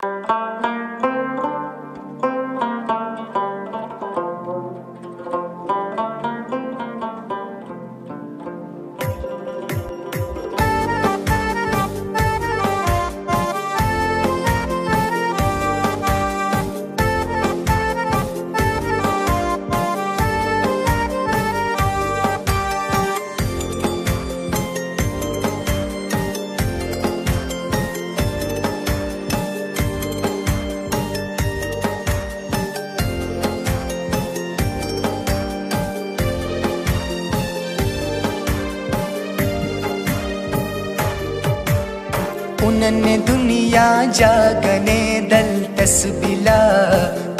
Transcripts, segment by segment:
Música उनने दुनिया जागने दल तस्बिला।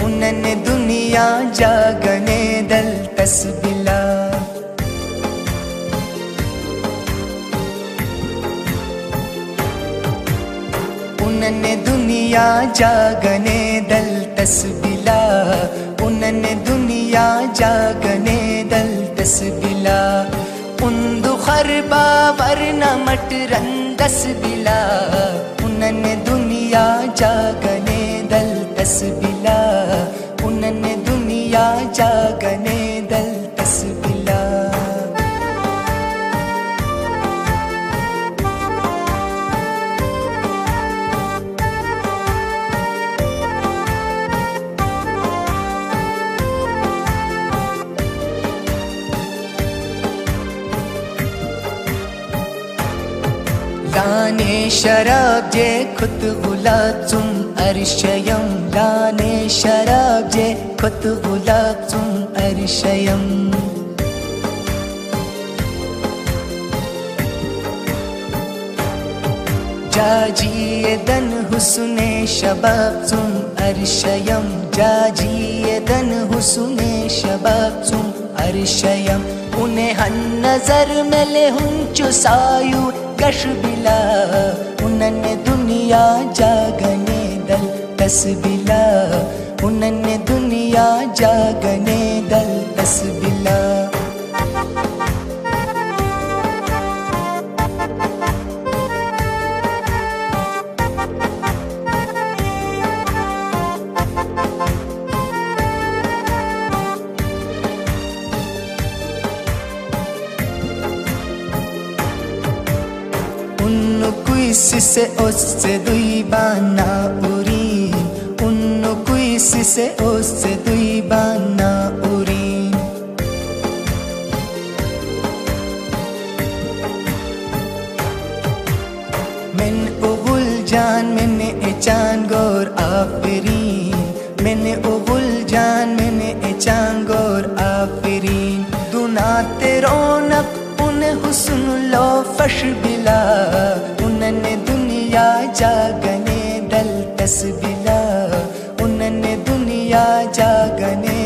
उनने दुनिया जागने दल तस्बिला। उनने दुनिया जागने दल तस्बिला। उनने दुनिया जागने दल तस्बिला। हर बार् न मट रङ्गस् बन दुनि जा गणे दल तस् बा पुन दुनया ज दाने शराबजे खुतगुलाचुं हरिषयं दाने शराबजे खुतगुलाचुं हरिषयम् जाजियदन हुस्ने शबाबुम अर्शयम। जाजियदन हुस्ने शबाबुम अर्शयम। उन्हें हन नजर मिले हुंचु सायु कश बिला। दुनिया जागने दल तस्बिला उनने दुनिया जागने दल तस्बिला se osse dui bana urin unno qui si se osse dui bana urin men ugul jan men echan gor afirin men ugul jan men echan gor afirin dunate ronak un husn lo fash bila दुया जागने दल तस्विन दु्या गने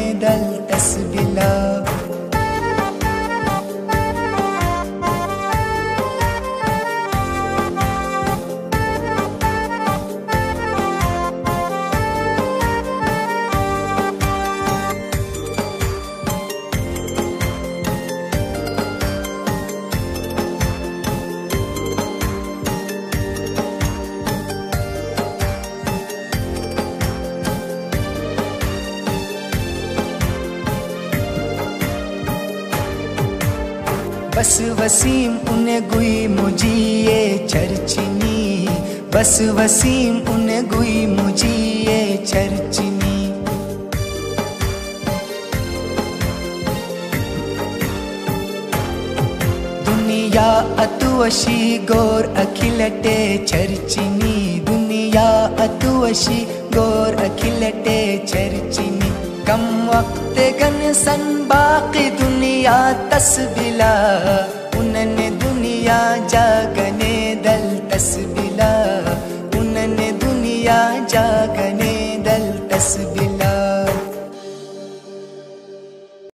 बस वसीम उन्हें गुई मुझिए चर्चिनी। बस वसीम उन्हें गुई मुझिए चर्चिनी। दुनिया अतुवशी गोर अखिलटे चर्चिनी। दुनिया अतुवशी गोर अखिलटे चर्चिनी। वक्त गन सन बाकी दुनिया तस्बिला उनन दुनिया जागने दल तस्बिला।